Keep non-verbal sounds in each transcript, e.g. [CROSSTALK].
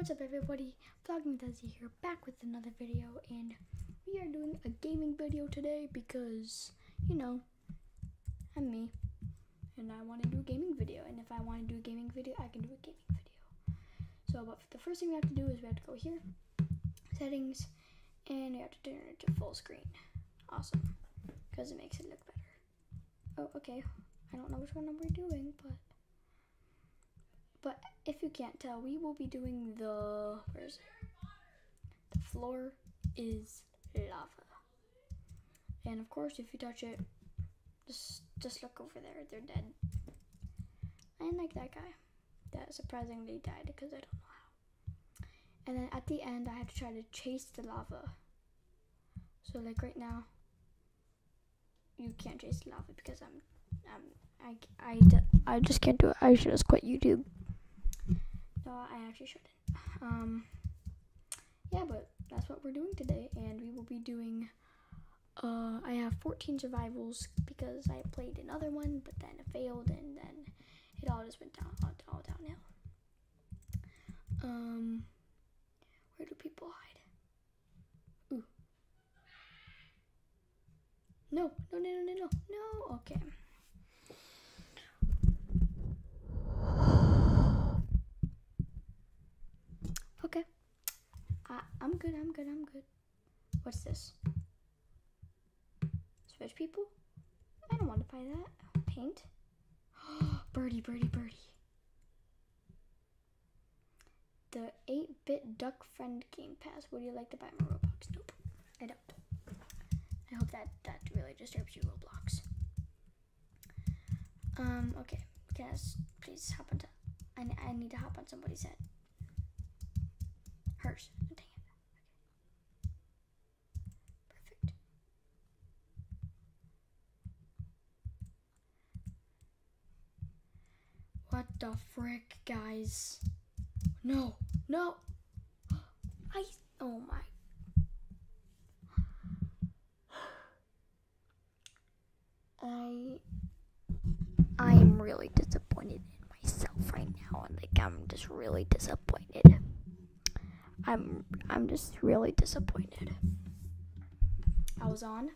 What's up everybody? Vlogging Desi here, back with another video, and we are doing a gaming video today because, you know, I'm me, and I want to do a gaming video, and if I want to do a gaming video, I can do a gaming video. So, but the first thing we have to do is we have to go here, settings, and we have to turn it to full screen. Awesome, because it makes it look better. Oh, okay, I don't know which one I'm doing, but... But if you can't tell, we will be doing the where is it? The floor is lava. And of course, if you touch it, just just look over there. They're dead. I like that guy. That surprisingly died because I don't know how. And then at the end, I have to try to chase the lava. So like right now, you can't chase the lava because I'm, I'm I, I, I just can't do it. I should just quit YouTube. No, I actually shouldn't. Um, yeah, but that's what we're doing today, and we will be doing. Uh, I have 14 survivals because I played another one, but then it failed, and then it all just went down, all, all downhill. Um, where do people hide? Ooh. No, no, no, no, no, no. Okay. I, I'm good, I'm good, I'm good. What's this? Switch people? I don't want to buy that. Paint? [GASPS] birdie, birdie, birdie. The 8 bit duck friend game pass. Would you like to buy my Roblox? Nope. I don't. I hope that that really disturbs you, Roblox. Um, okay. Guys, please hop onto. I, I need to hop on somebody's head. Hers. Dang it. Okay. Perfect. What the frick, guys? No, no. I. Oh my. I. I'm really disappointed in myself right now, and like I'm just really disappointed. I'm I'm just really disappointed. I was on.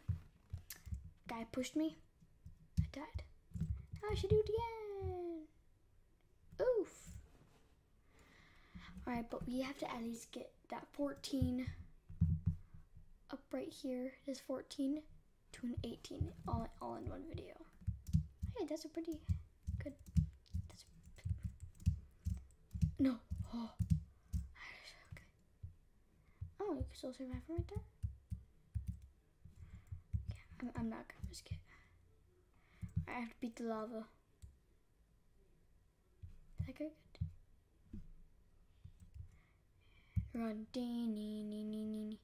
Guy pushed me. I died. I should do it again. Oof. Alright, but we have to at least get that 14 up right here. Is 14 to an 18 all, all in one video. Hey, that's a pretty good. A, no. Oh. Oh, you can still survive from right there. Okay, I'm, I'm not gonna risk it. I have to beat the lava. That good? Nee, nee, nee.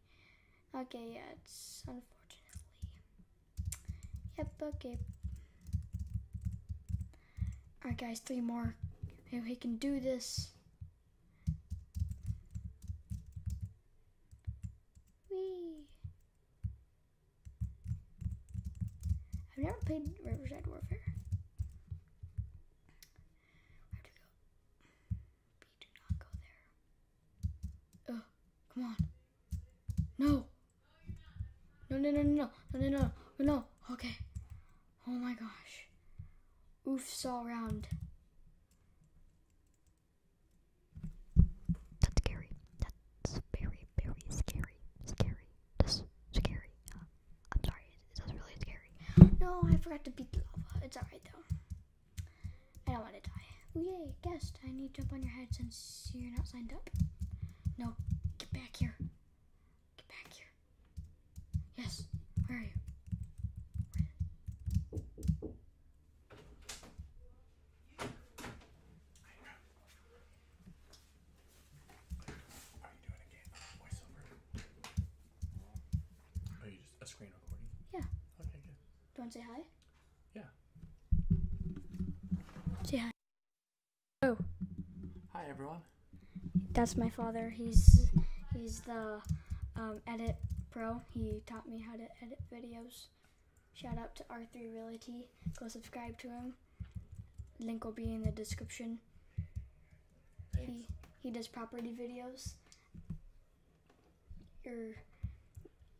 Okay, yeah, it's unfortunately. Yep, okay. Alright, guys, three more. Maybe we can do this. Whee! I've never played Riverside Warfare. no, no, no, no, no, no. Okay. Oh my gosh. Oofs all around. That's scary. That's very, very scary. Scary. That's scary. Uh, I'm sorry. Really scary. No, I forgot to beat the lava. It's alright though. I don't want to die. Oh yay, guest. I need to jump on your head since you're not signed up. No, get back here. Where are you? Are you doing a game voiceover? Are you just a screen recording? Yeah. Okay, good. Do you want to say hi? Yeah. Say hi. Oh, Hi everyone. that's my father. He's he's the um, edit pro. He taught me how to edit videos. Shout out to R3 Realty. Go subscribe to him. Link will be in the description. Thanks. He He does property videos. You're.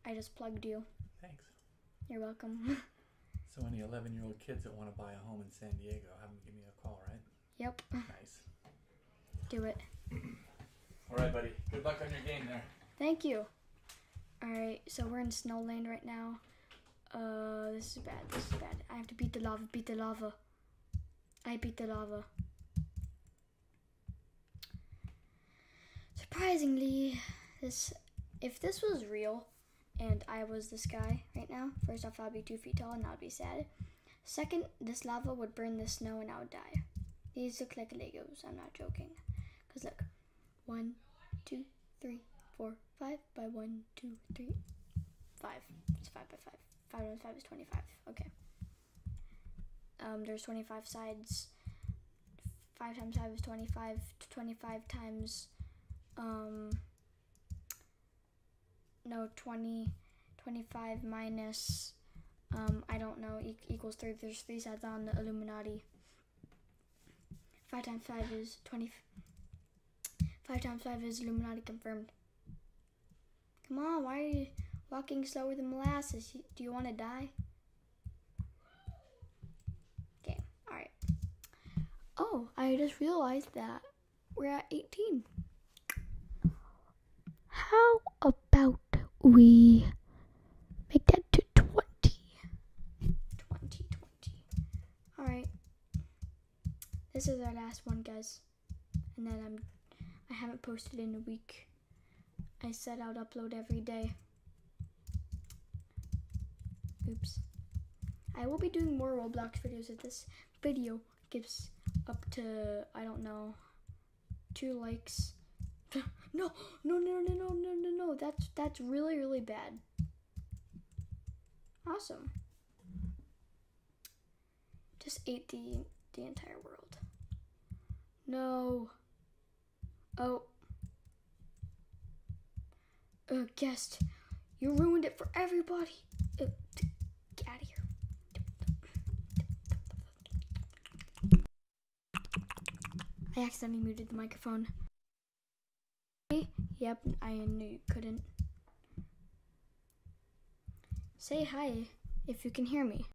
I just plugged you. Thanks. You're welcome. [LAUGHS] So any 11 year old kids that want to buy a home in San Diego, have them give me a call, right? yep. Nice. Do it. [CLEARS THROAT] All right, buddy. Good luck on your game there. Thank you. Alright, so we're in Snowland right now. Uh, this is bad. This is bad. I have to beat the lava. Beat the lava. I beat the lava. Surprisingly, this if this was real and I was this guy right now, first off I'd be two feet tall and that would be sad. Second, this lava would burn the snow and I would die. These look like Legos. I'm not joking. Cause look, one, two, three, four, five by one, two, three, five. It's five by five. Five times five is twenty-five. Okay. Um, there's twenty-five sides. Five times five is twenty-five. Twenty-five times, um, no, 20, 25 minus, um, I don't know, e- equals three. There's three sides on the Illuminati. Five times five is twenty. Five times five is Illuminati confirmed. On, why are you walking slower than molasses? Do you want to die? Okay, alright. Oh, I just realized that we're at 18. How about we make that to 20? 2020. Alright. This is our last one, guys. And then I'm I haven't posted in a week. I said I'd upload every day. Oops. I will be doing more Roblox videos if this video gets up to I don't know two likes. [LAUGHS] No, no, no, no, no, no, no, no. That's that's really, really bad. Awesome. Just ate the the entire world. No. Oh. Uh, guest, you ruined it for everybody. Uh, get out of here. I accidentally muted the microphone. Yep, I knew you couldn't. Say hi if you can hear me.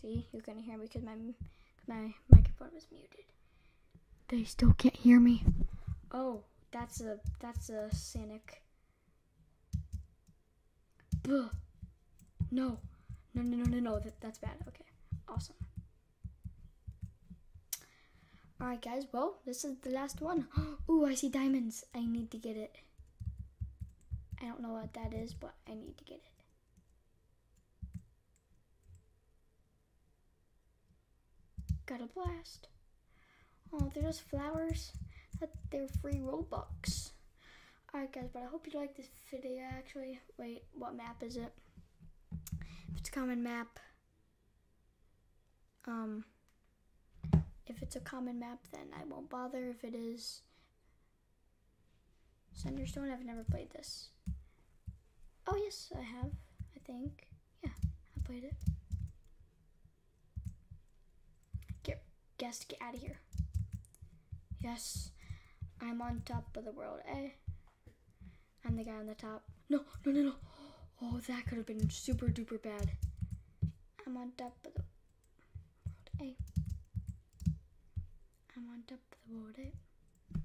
See, you couldn't hear me because my my microphone was muted. They still can't hear me. Oh, that's a that's a Sanic. Buh. No, no, no, no, no, no. That, that's bad. Okay, awesome. All right, guys. Well, this is the last one. [GASPS] Ooh, I see diamonds. I need to get it. I don't know what that is, but I need to get it. Got a blast. Oh, they're just flowers. They're free Robux. Alright guys, but I hope you like this video actually. Wait, what map is it? If it's a common map, um if it's a common map then I won't bother. If it is Cinderstone, I've never played this. Oh yes, I have, I think. Yeah, I played it. Get guest get out of here. Yes, I'm on top of the world. Eh? I'm the guy on the top. No, no, no, no. Oh, that could have been super duper bad. I'm on top of the world. Eh? I'm on top of the world. Eh?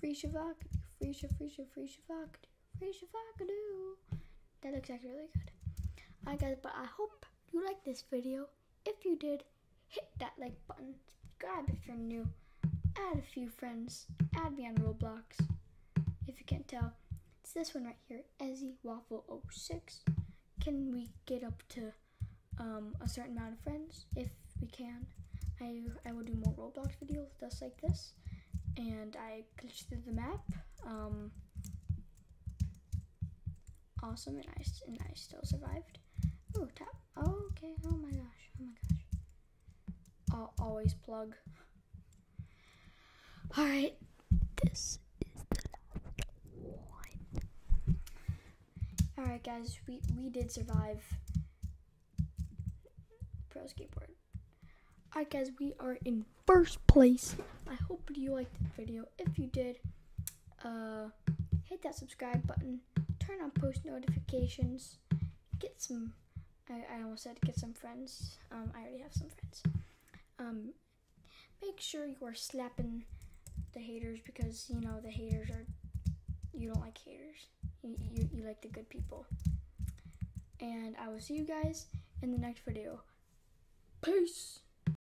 Free Shavak, free Shav, free Shav, free Shavak, free Shavakadoo. That looks actually really good. Alright, guys, but I hope you liked this video. If you did, hit that like button. Subscribe if you're new add a few friends, add me on Roblox. If you can't tell, it's this one right here, Ezzy Waffle 06. Can we get up to um, a certain amount of friends? If we can, I I will do more Roblox videos just like this. And I glitched through the map. Um, awesome, and I and I still survived. Oh, tap. Okay. Oh my gosh. Oh my gosh. I'll always plug. Alright, This is the one. alright guys, we, we did survive pro skateboard. Alright, guys, we are in first place. I hope you liked the video. If you did, uh, hit that subscribe button, turn on post notifications, get some. I, I almost said get some friends. Um, I already have some friends. Um, make sure you are slapping the haters because you know the haters are. You don't like haters. You, you, you like the good people. And I will see you guys in the next video. Peace.